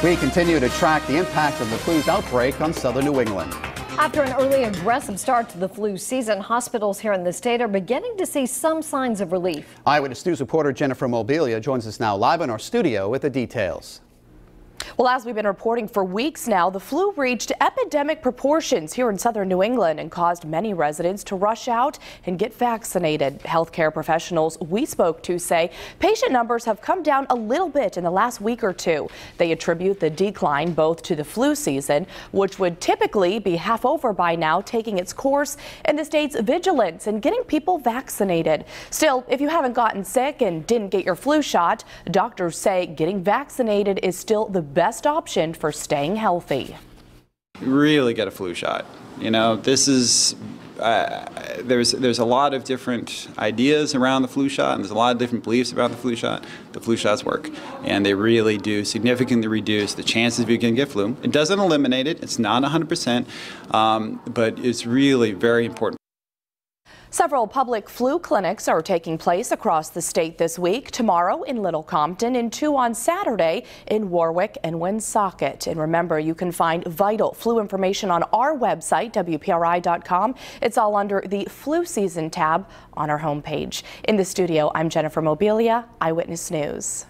We continue to track the impact of the flu's outbreak on southern New England. After an early aggressive start to the flu season, hospitals here in the state are beginning to see some signs of relief. Eyewitness News reporter Jennifer Mobilia joins us now live in our studio with the details. Well, as we've been reporting for weeks now, the flu reached epidemic proportions here in southern New England and caused many residents to rush out and get vaccinated. Healthcare professionals we spoke to say patient numbers have come down a little bit in the last week or two. They attribute the decline both to the flu season, which would typically be half over by now, taking its course, and the state's vigilance in getting people vaccinated. Still, if you haven't gotten sick and didn't get your flu shot, doctors say getting vaccinated is still the best option for staying healthy. Really get a flu shot. You know, this is uh, there's there's a lot of different ideas around the flu shot, and there's a lot of different beliefs about the flu shot. The flu shots work, and they really do significantly reduce the chances of you can get flu. It doesn't eliminate it; it's not 100%, um, but it's really very important. Several public flu clinics are taking place across the state this week, tomorrow in Little Compton and two on Saturday in Warwick and Woonsocket. And remember, you can find vital flu information on our website, WPRI.com. It's all under the flu season tab on our homepage. In the studio, I'm Jennifer Mobilia, Eyewitness News.